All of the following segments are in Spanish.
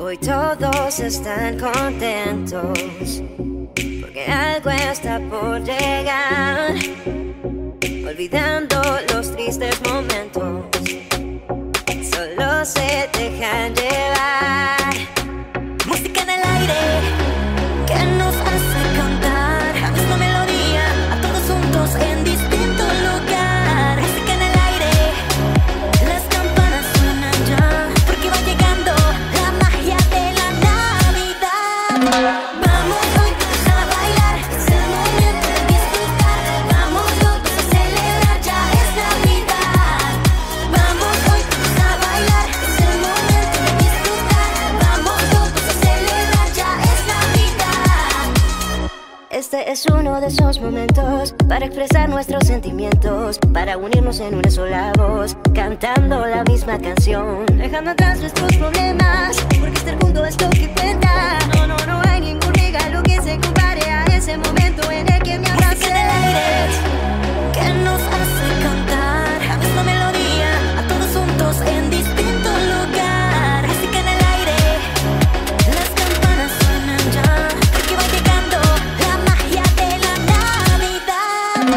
Hoy todos están contentos porque algo está por llegar, olvidando los tristes momentos, solo se dejan llevar. Este es uno de esos momentos para expresar nuestros sentimientos, para unirnos en una sola voz, cantando la misma canción, dejando atrás nuestros problemas, porque estar juntos es lo que cuenta. No, no, no hay ningún regalo que se compare a ese momento en el que me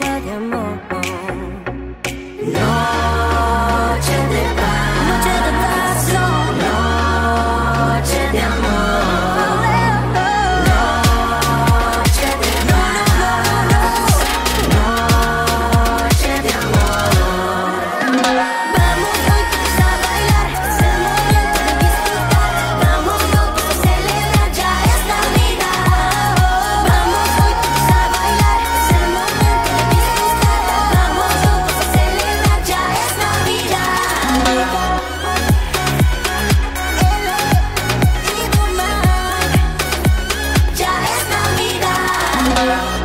夏天梦 Bye.